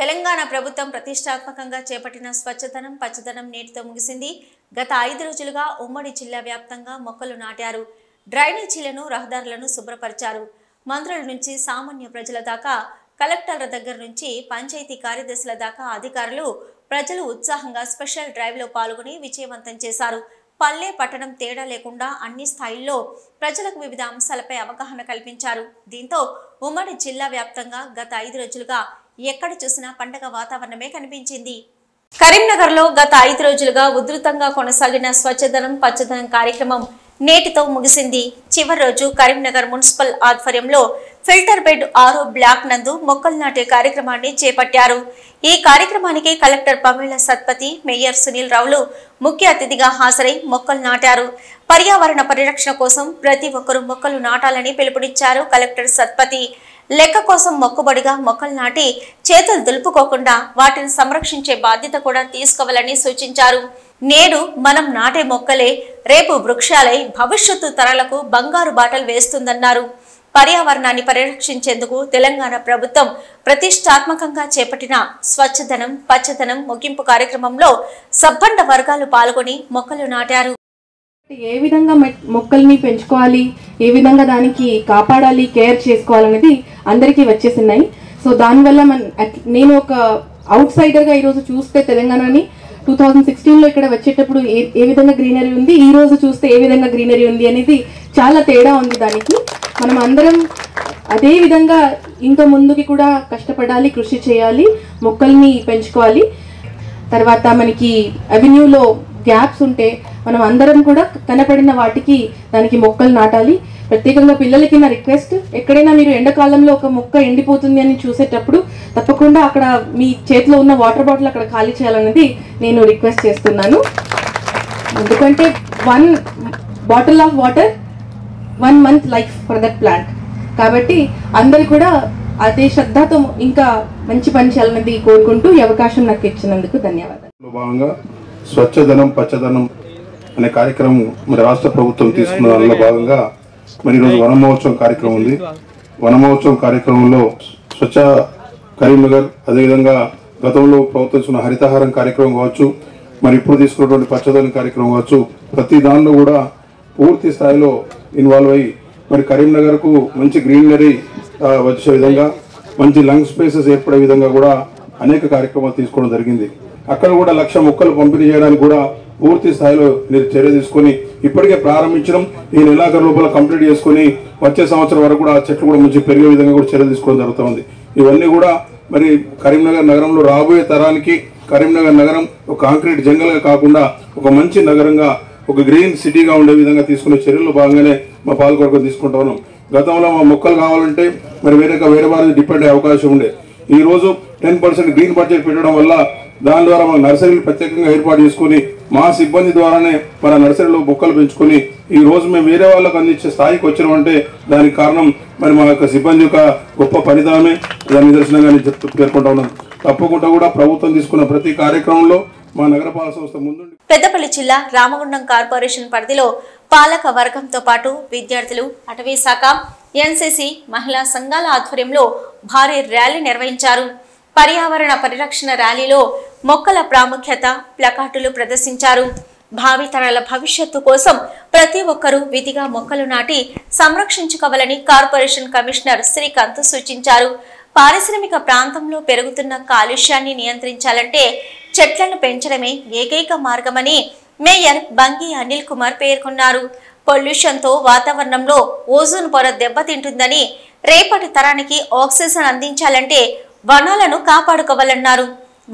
తెలంగాణ ప్రభుత్వం ప్రతిష్టాత్మకంగా చేపట్టిన స్వచ్ఛదనం పచ్చదనం నేటితో ముగిసింది. గత ఐదు రోజులుగా ఉమ్మడి జిల్లా వ్యాప్తంగా మొక్కలు నాటారు. డ్రైనేజీలను రహదారులను శుభ్రపరిచారు. మంత్రుల నుంచి సామాన్య ప్రజల దాకా కలెక్టర్ల దగ్గర నుంచి పంచాయతీ కార్యదర్శుల దాకా అధికారులు ప్రజలు ఉత్సాహంగా స్పెషల్ డ్రైవ్లో పాల్గొని విజయవంతం చేశారు. పల్లె పట్టణం తేడా లేకుండా అన్ని స్థాయిల్లో ప్రజలకు వివిధ అంశాలపై అవగాహన కల్పించారు. దీంతో ఉమ్మడి జిల్లా వ్యాప్తంగా గత ఐదు రోజులుగా ఎక్కడ చూసినా పండగ వాతావరణమే కనిపించింది. కరీంనగర్లో గత ఐదు రోజులుగా ఉధృతంగా కొనసాగిన స్వచ్ఛదనం పచ్చదనం కార్యక్రమం నేటితో ముగిసింది. చివరి రోజు కరీంనగర్ మున్సిపల్ ఆధ్వర్యంలో ఫిల్టర్ బెడ్ ఆరో బ్లాక్ నందు మొక్కలు నాటే కార్యక్రమాన్ని చేపట్టారు. ఈ కార్యక్రమానికి కలెక్టర్ పమిళ సత్పతి మేయర్ సునీల్ రావులు ముఖ్య అతిథిగా హాజరై మొక్కలు నాటారు. పర్యావరణ పరిరక్షణ కోసం ప్రతి ఒక్కరూ మొక్కలు నాటాలని పిలుపునిచ్చారు కలెక్టర్ సత్పతి. లెక్క కోసం మొక్కుబడిగా మొక్కలు నాటి చేతులు దులుపుకోకుండా వాటిని సంరక్షించే బాధ్యత కూడా తీసుకోవాలని సూచించారు. నేడు మనం నాటే మొక్కలే రేపు వృక్షాలై భవిష్యత్తు తరాలకు బంగారు బాటలు వేస్తుందన్నారు. పర్యావరణాన్ని పరిరక్షించేందుకు తెలంగాణ ప్రభుత్వం ప్రతిష్టాత్మకంగా చేపట్టిన స్వచ్ఛదనం పచ్చదనం ముగింపు కార్యక్రమంలో సబ్బండ వర్గాలు పాల్గొని మొక్కలు నాటారు. ఏ విధంగా మొక్కల్ని పెంచుకోవాలి ఏ విధంగా దానికి కాపాడాలి కేర్ చేసుకోవాలనేది అందరికీ వచ్చేసినాయి సో దానివల్ల మన నేను ఒక అవుట్ సైడర్గా ఈరోజు చూస్తే తెలంగాణని టూ థౌజండ్ సిక్స్టీన్లో ఇక్కడ వచ్చేటప్పుడు ఏ ఏ విధంగా గ్రీనరీ ఉంది ఈ రోజు చూస్తే ఏ విధంగా గ్రీనరీ ఉంది అనేది చాలా తేడా ఉంది దానికి. మనం అందరం అదే విధంగా ఇంకా ముందుకి కూడా కష్టపడాలి కృషి చేయాలి మొక్కల్ని పెంచుకోవాలి. తర్వాత మనకి అవెన్యూలో గ్యాప్స్ ఉంటే మనం అందరం కూడా కనపడిన వాటికి దానికి మొక్కలు నాటాలి. ప్రత్యేకంగా పిల్లలకి నా రిక్వెస్ట్ ఎక్కడైనా మీరు ఎండాకాలంలో ఒక మొక్క ఎండిపోతుంది అని చూసేటప్పుడు తప్పకుండా అక్కడ మీ చేతిలో ఉన్న వాటర్ బాటిల్ అక్కడ ఖాళీ చేయాలనేది నేను రిక్వెస్ట్ చేస్తున్నాను. ఎందుకంటే one bottle of water one month life for that plant. కాబట్టి అందరు కూడా అదే శ్రద్ధతో ఇంకా మంచి పని చేయాలన్నది కోరుకుంటూ ఈ అవకాశం నాకు ఇచ్చినందుకు ధన్యవాదాలు. భాగంగా స్వచ్ఛధనం పచ్చదనం అనే కార్యక్రమం మరి రాష్ట్ర ప్రభుత్వం తీసుకున్న దానిలో భాగంగా మరి ఈరోజు వన మహోత్సవం కార్యక్రమం ఉంది. వన మహోత్సవం కార్యక్రమంలో స్వచ్ఛ కరీంనగర్ అదేవిధంగా గతంలో ప్రభుత్వం హరితహారం కార్యక్రమం కావచ్చు మరి ఇప్పుడు తీసుకున్నటువంటి పచ్చదనం కార్యక్రమం కావచ్చు ప్రతి దానిలో కూడా పూర్తి స్థాయిలో ఇన్వాల్వ్ అయ్యి మరి కరీంనగర్కు మంచి గ్రీనరీ వచ్చే విధంగా మంచి లంగ్ స్పేసెస్ ఏర్పడే విధంగా కూడా అనేక కార్యక్రమాలు తీసుకోవడం జరిగింది. అక్కడ కూడా లక్ష మొక్కలు పంపిణీ చేయడానికి కూడా పూర్తి స్థాయిలో మీరు చర్య తీసుకొని ఇప్పటికే ప్రారంభించడం ఈ నెలాఖరు లోపల కంప్లీట్ చేసుకొని వచ్చే సంవత్సరం వరకు కూడా ఆ చెట్లు కూడా మంచి పెరిగే విధంగా కూడా చర్య తీసుకోవడం జరుగుతుంది ఇవన్నీ కూడా మరి కరీంనగర్ నగరంలో రాబోయే తరానికి కరీంనగర్ నగరం ఒక కాంక్రీట్ జంగల్గా కాకుండా ఒక మంచి నగరంగా ఒక గ్రీన్ సిటీగా ఉండే విధంగా తీసుకునే చర్యల్లో భాగంగానే మా పాలకొరకు తీసుకుంటా ఉన్నాం. గతంలో మా మొక్కలు కావాలంటే మరి వేరే వేరే వారి డిపెండ్ అయ్యే అవకాశం ఉండే. ఈ రోజు టెన్ పర్సెంట్ గ్రీన్ బడ్జెట్ పెట్టడం వల్ల దాని ద్వారా మన నర్సరీలు ప్రత్యేకంగా ఏర్పాటు చేసుకుని మా సిబ్బంది ద్వారానే మన నర్సరీలో మొక్కలు పెంచుకొని ఈ రోజు మేము వేరే వాళ్ళకు అందించే స్థాయికి వచ్చినామంటే దానికి కారణం మరి మా యొక్క సిబ్బంది యొక్క గొప్ప ఫలితమే దాని నిదర్శనంగా నేను చెప్తూ పేర్కొంటా ఉన్నాను. తప్పకుండా కూడా ప్రభుత్వం తీసుకున్న ప్రతి కార్యక్రమంలో మా నగరపాలక సంస్థ ముందు పెద్దపల్లి జిల్లా రామగుండం కార్పొరేషన్ పరిధిలో పాలక వర్గంతో పాటు విద్యార్థులు అటవీ శాఖ ఎన్సీసీ మహిళా సంఘాల ఆధ్వర్యంలో భారీ ర్యాలీ నిర్వహించారు. పర్యావరణ పరిరక్షణ ర్యాలీలో మొక్కల ప్రాముఖ్యత ప్లకార్డులు ప్రదర్శించారు. భావితరాల భవిష్యత్తు కోసం ప్రతి ఒక్కరూ విధిగా మొక్కలు నాటి సంరక్షించుకోవాలని కార్పొరేషన్ కమిషనర్ శ్రీకాంత్ సూచించారు. పారిశ్రామిక ప్రాంతంలో పెరుగుతున్న కాలుష్యాన్ని నియంత్రించాలంటే చెట్లను పెంచడమే ఏకైక మార్గమని మేయర్ బంగి అనిల్ కుమార్ పేర్కొన్నారు. పొల్యూషన్తో వాతావరణంలో ఓజోన్ పొర దెబ్బతింటుందని రేపటి తరానికి ఆక్సిజన్ అందించాలంటే వనాలను కాపాడుకోవాలన్నారు.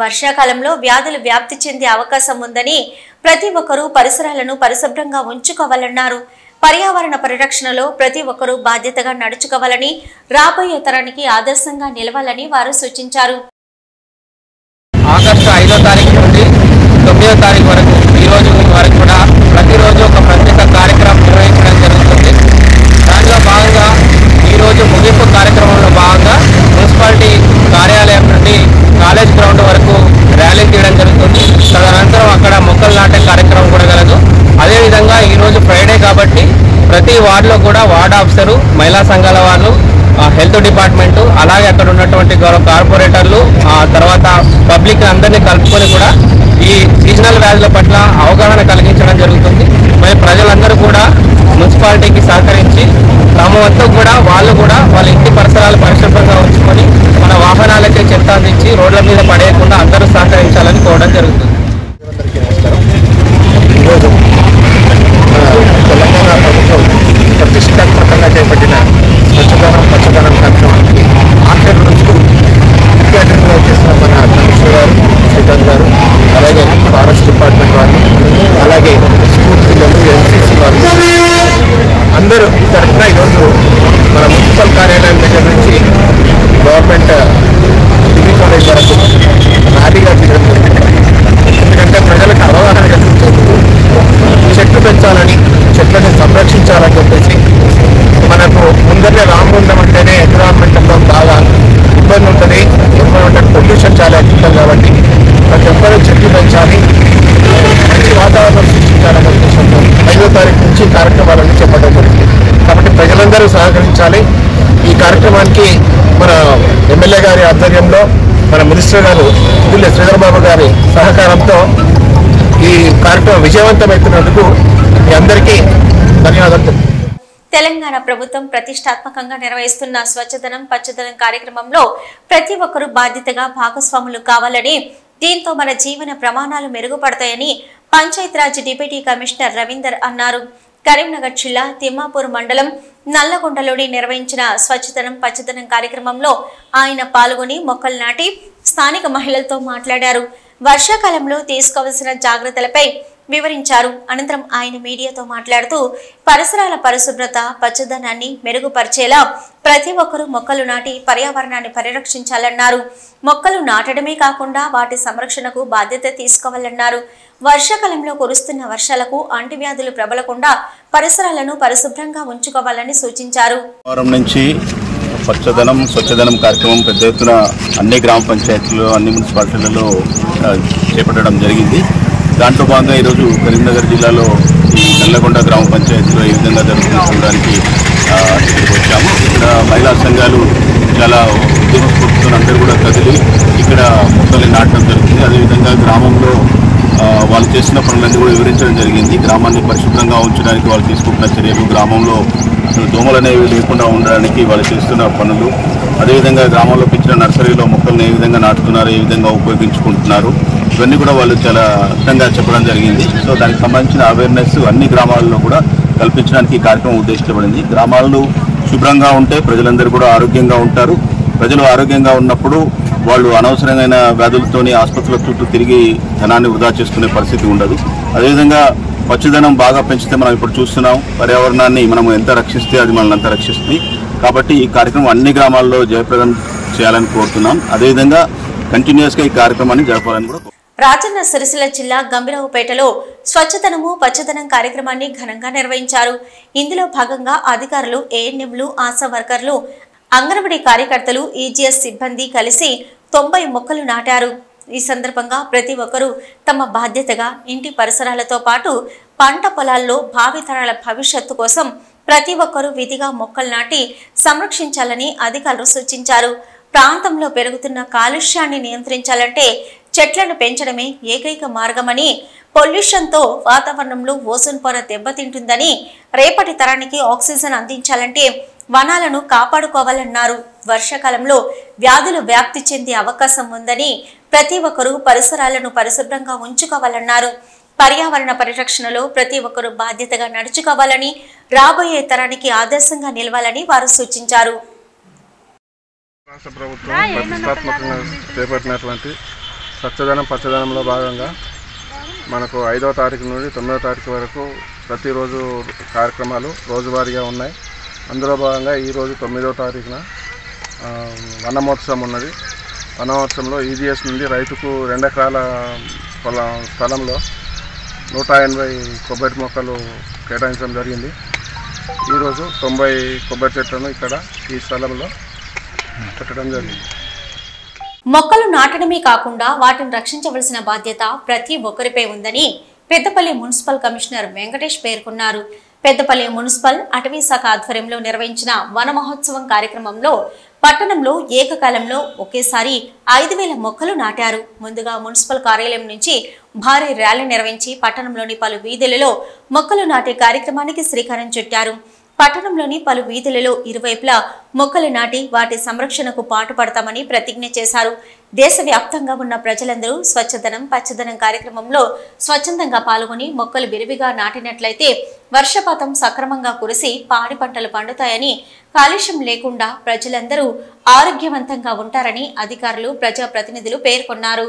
వర్షాకాలంలో వ్యాధులు వ్యాప్తి చెందే అవకాశం ఉందని ప్రతి ఒక్కరూ పరిసరాలను పరిశుభ్రంగా ఉంచుకోవాలన్నారు. పర్యావరణ పరిరక్షణలో ప్రతి ఒక్కరూ బాధ్యతగా నడుచుకోవాలని రాబోయే తరానికి ఆదర్శంగా నిలవాలని వారు సూచించారు. ఆగస్టు ఐదో తారీఖు నుండి తొమ్మిదో తారీఖు వరకు ఈ రోజు వరకు కూడా మహిళా సంఘాల వాళ్ళు హెల్త్ డిపార్ట్మెంట్ అలాగే అక్కడ ఉన్నటువంటి గౌరవ కార్పొరేటర్లు ఆ తర్వాత పబ్లిక్ అందరినీ కలుపుకొని కూడా ఈ సీజనల్ వ్యాధుల పట్ల అవగాహన కలిగించడం జరుగుతుంది. మరి ప్రజలందరూ కూడా మున్సిపాలిటీకి సహకరించి తమ వంతు కూడా వాళ్ళు కూడా వాళ్ళ ఇంటి పరిసరాలు పరిశుభ్రంగా ఉంచుకొని మన వాహనాలకే చెత్త అందించి రోడ్ల మీద పడేయకుండా అందరూ సహకరించాలని కోరడం జరుగుతుంది. ఇబ్బంది ఉంటుంది. ఎన్విరాన్మెంటల్ పొల్యూషన్ చాలా ఎక్కువ కాబట్టి ప్రతి ఒక్కరూ చెట్లు పెంచాలి మంచి వాతావరణం సృష్టించాలనే ఉద్దేశంతో ఐదో తారీఖు నుంచి ఈ కార్యక్రమాలన్నీ జరిగింది. కాబట్టి ప్రజలందరూ సహకరించాలి. ఈ కార్యక్రమానికి మన ఎమ్మెల్యే గారి ఆధ్వర్యంలో మన మినిస్టర్ గారు జిల్లా శ్రీధరబాబు గారి సహకారంతో ఈ కార్యక్రమం విజయవంతమవుతున్నందుకు మీ అందరికీ ధన్యవాదాలు. తెలుపుతున్నాను. తెలంగాణ ప్రభుత్వం ప్రతిష్టాత్మకంగా నిర్వహిస్తున్న స్వచ్ఛదనం పచ్చదనం కార్యక్రమంలో ప్రతి ఒక్కరూ బాధ్యతగా భాగస్వాములు కావాలని దీంతో మన జీవన ప్రమాణాలు మెరుగుపడతాయని పంచాయతీరాజ్ డిప్యూటీ కమిషనర్ రవీందర్ అన్నారు. కరీంనగర్ జిల్లా తిమ్మాపూర్ మండలం నల్లగొండలోని నిర్వహించిన స్వచ్ఛతనం పచ్చదనం కార్యక్రమంలో ఆయన పాల్గొని మొక్కలు నాటి స్థానిక మహిళలతో మాట్లాడారు. వర్షాకాలంలో తీసుకోవాల్సిన జాగ్రత్తలపై వివరించారు. అనంతరం ఆయన మీడియాతో మాట్లాడుతూ పరిసరాల పరిశుభ్రత పచ్చదనాన్ని మెరుగుపరిచేలా ప్రతి ఒక్కరూ మొక్కలు నాటి పర్యావరణాన్ని పరిరక్షించాలన్నారు. మొక్కలు నాటడమే కాకుండా వాటి సంరక్షణకు బాధ్యత తీసుకోవాలన్నారు. వర్షాకాలంలో కురుస్తున్న వర్షాలకు అంటువ్యాధులు ప్రబలకుండా పరిసరాలను పరిశుభ్రంగా ఉంచుకోవాలని సూచించారు. నుంచి స్వచ్ఛదనం కార్యక్రమం పెద్ద ఎత్తున అన్ని గ్రామ పంచాయతీలు అన్ని మున్సిపాలిటీలలో చేపట్టడం జరిగింది. దాంట్లో భాగంగా ఈరోజు కరీంనగర్ జిల్లాలో ఈ నల్లగొండ గ్రామ పంచాయతీలో ఏ విధంగా జరుగుతుండడానికి ఇక్కడికి వచ్చాము. ఇక్కడ మహిళా సంఘాలు చాలా ఉద్యమస్ఫూర్తితో అందరూ కూడా కదిలి ఇక్కడ మొక్కల్ని నాటడం జరుగుతుంది. అదేవిధంగా గ్రామంలో వాళ్ళు చేసిన పనులన్నీ కూడా వివరించడం జరిగింది. గ్రామాన్ని పరిశుభ్రంగా ఉంచడానికి వాళ్ళు తీసుకుంటున్న చర్యలు గ్రామంలో అసలు దోమలు అనేవి లేకుండా ఉండడానికి వాళ్ళు చేస్తున్న పనులు. అదేవిధంగా గ్రామంలో పెంచిన నర్సరీలో మొక్కలను ఏ విధంగా నాటుతున్నారు ఏ విధంగా ఉపయోగించుకుంటున్నారు ఇవన్నీ కూడా వాళ్ళు చాలా అర్థంగా చెప్పడం జరిగింది. సో దానికి సంబంధించిన అవేర్నెస్ అన్ని గ్రామాల్లో కూడా కల్పించడానికి ఈ కార్యక్రమం ఉద్దేశించబడింది. గ్రామాలు శుభ్రంగా ఉంటే ప్రజలందరూ కూడా ఆరోగ్యంగా ఉంటారు. ప్రజలు ఆరోగ్యంగా ఉన్నప్పుడు వాళ్ళు అనవసరమైన వ్యాధులతోని ఆసుపత్రుల చుట్టూ తిరిగి ధనాన్ని వృధా చేసుకునే పరిస్థితి ఉండదు. అదేవిధంగా పచ్చదనం బాగా పెంచితే మనం ఇప్పుడు చూస్తున్నాం పర్యావరణాన్ని మనం ఎంత రక్షిస్తే అది మనల్ని అంత రక్షిస్తుంది. కాబట్టి ఈ కార్యక్రమం అన్ని గ్రామాల్లో జయప్రదం చేయాలని కోరుతున్నాం. అదేవిధంగా కంటిన్యూస్గా ఈ కార్యక్రమాన్ని జరపాలని కూడా రాజన్న సిరిసిల్ల జిల్లా గంభీరావుపేటలో స్వచ్ఛతనము పచ్చదనం కార్యక్రమాన్ని ఘనంగా నిర్వహించారు. ఇందులో భాగంగా అధికారులు ఏఎన్ఎంలు ఆశా వర్కర్లు అంగన్వాడీ కార్యకర్తలు ఈజీఎస్ సిబ్బంది కలిసి తొంభై మొక్కలు నాటారు. ఈ సందర్భంగా ప్రతి ఒక్కరూ తమ బాధ్యతగా ఇంటి పరిసరాలతో పాటు పంట పొలాల్లో భావితరాల భవిష్యత్తు కోసం ప్రతి ఒక్కరూ విధిగా మొక్కలు నాటి సంరక్షించాలని అధికారులు సూచించారు. ప్రాంతంలో పెరుగుతున్న కాలుష్యాన్ని నియంత్రించాలంటే చెట్లను పెంచడమే ఏకైక మార్గమని పొల్యూషన్తో వాతావరణంలో ఓజోన్ పొర దెబ్బతింటుందని రేపటి తరానికి ఆక్సిజన్ అందించాలంటే వనాలను కాపాడుకోవాలన్నారు. వర్షాకాలంలో వ్యాధులు వ్యాప్తి చెందే అవకాశం ఉందని ప్రతి ఒక్కరూ పరిసరాలను పరిశుభ్రంగా ఉంచుకోవాలన్నారు. పర్యావరణ పరిరక్షణలో ప్రతి ఒక్కరూ బాధ్యతగా నడుచుకోవాలని రాబోయే తరానికి ఆదర్శంగా నిలవాలని వారు సూచించారు. రాష్ట్ర ప్రభుత్వం ప్రతిష్టాత్మకంగా చేపట్టినటువంటి స్వచ్ఛదనం పచ్చదనంలో భాగంగా మనకు ఐదవ తారీఖు నుండి తొమ్మిదవ తారీఖు వరకు ప్రతిరోజు కార్యక్రమాలు రోజువారీగా ఉన్నాయి. అందులో భాగంగా ఈరోజు తొమ్మిదవ తారీఖున వనమహోత్సవం ఉన్నది. వనమహోత్సవంలో ఈజీఎస్ నుండి రైతుకు రెండు ఎకరాల పొల స్థలంలో నూట ఎనభై కొబ్బరి మొక్కలు కేటాయించడం జరిగింది. ఈరోజు తొంభై కొబ్బరి చెట్లను ఇక్కడ ఈ స్థలంలో పెట్టడం జరిగింది. మొక్కలు నాటడమే కాకుండా వాటిని రక్షించవలసిన బాధ్యత ప్రతి ఒక్కరిపై ఉందని పెద్దపల్లి మున్సిపల్ కమిషనర్ వెంకటేష్ పేర్కొన్నారు. పెద్దపల్లి మున్సిపల్ అటవీ శాఖ ఆధ్వర్యంలో నిర్వహించిన వన మహోత్సవం కార్యక్రమంలో పట్టణంలో ఏకకాలంలో ఒకేసారి ఐదు వేల మొక్కలు నాటారు. ముందుగా మున్సిపల్ కార్యాలయం నుంచి భారీ ర్యాలీ నిర్వహించి పట్టణంలోని పలు వీధులలో మొక్కలు నాటే కార్యక్రమానికి శ్రీకారం చుట్టారు. పట్టణంలోని పలు వీధులలో ఇరువైపులా మొక్కలు నాటి వాటి సంరక్షణకు పాటుపడతామని ప్రతిజ్ఞ చేశారు. దేశవ్యాప్తంగా ఉన్న ప్రజలందరూ స్వచ్ఛదనం పచ్చదనం కార్యక్రమంలో స్వచ్ఛందంగా పాల్గొని మొక్కలు విరివిగా నాటినట్లయితే వర్షపాతం సక్రమంగా కురిసి పాడి పంటలు పండుతాయని కాలుష్యం లేకుండా ప్రజలందరూ ఆరోగ్యవంతంగా ఉంటారని అధికారులు ప్రజాప్రతినిధులు పేర్కొన్నారు.